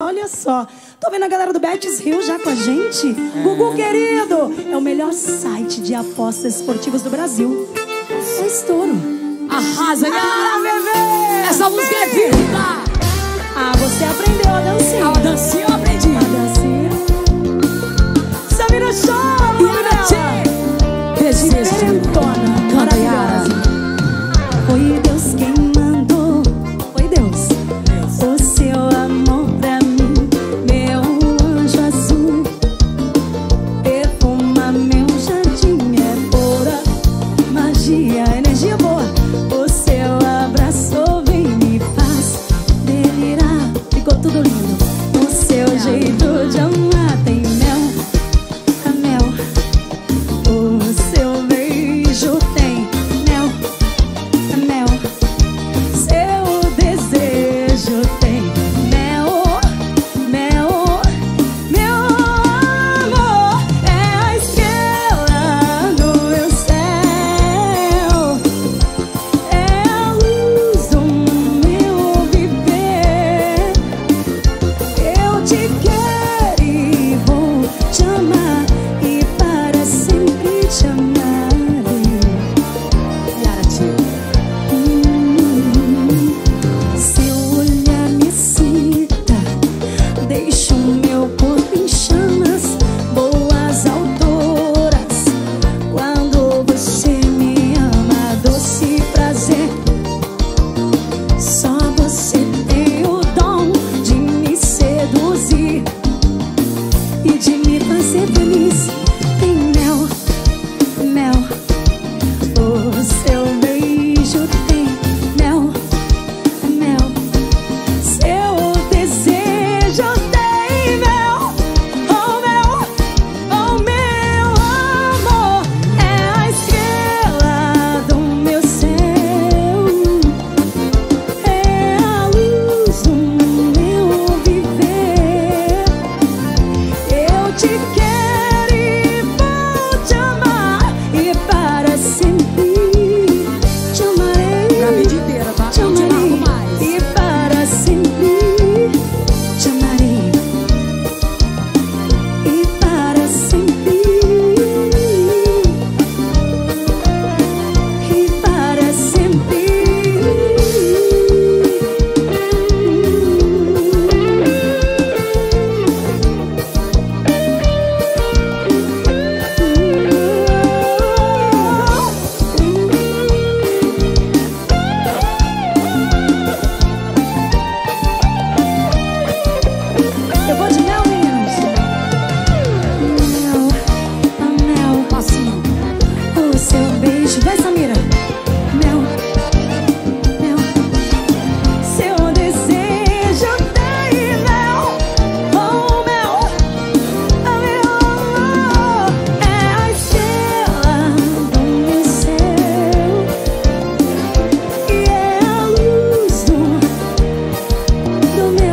Olha só, tô vendo a galera do Betis Rio já com a gente. É. Gugu querido, é o melhor site de apostas esportivas do Brasil. É estouro. Arrasa, né? galera! Ah, Essa música é vida! Ah, você aprendeu a dançar. A. tudo seu beijo. Vai, Samira. Meu, meu. Seu desejo tá daí, mel. Oh, mel. Oh, é a estrela do meu céu. E é a luz do, do meu.